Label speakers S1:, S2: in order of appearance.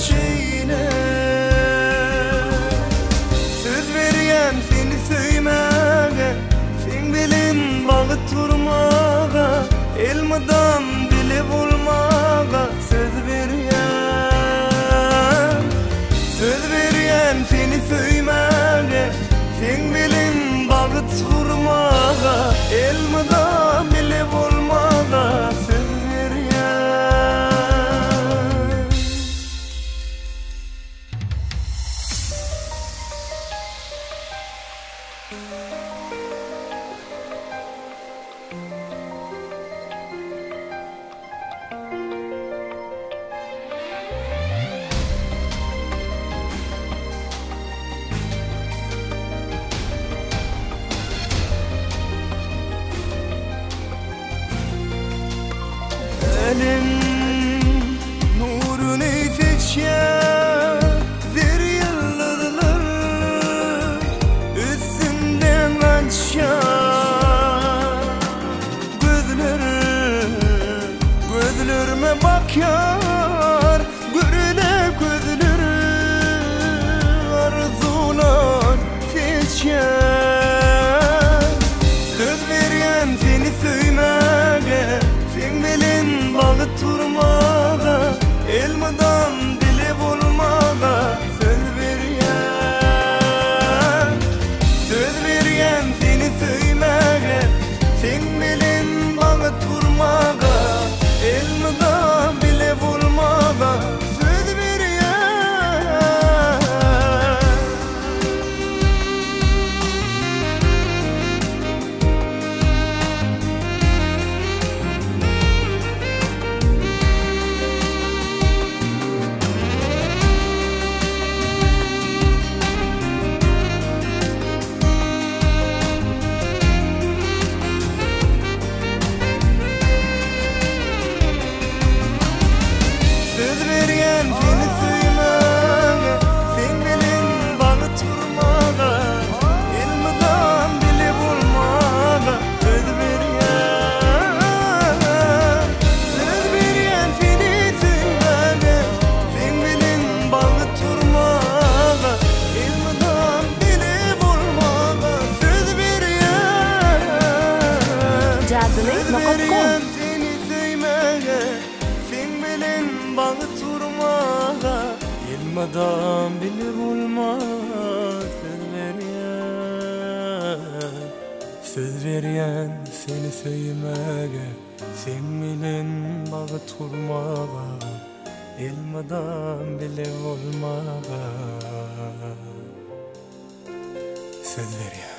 S1: şeyine. Söz veriyen seni söymege Sen bilin bağı turmaga Elmadan bile bulmaga Söz veriyen. Söz veriyen seni söymege Sen bilin bağı turmaga Elmadan bile bulmaga Elim nurunu seçer bilin bağı turmaga Yılmadan bile bulma. Söz veriyen Söz veriyen seni söymege Sen bilin bağı turmaga Yılmadan bile bulmaga Söz veriyen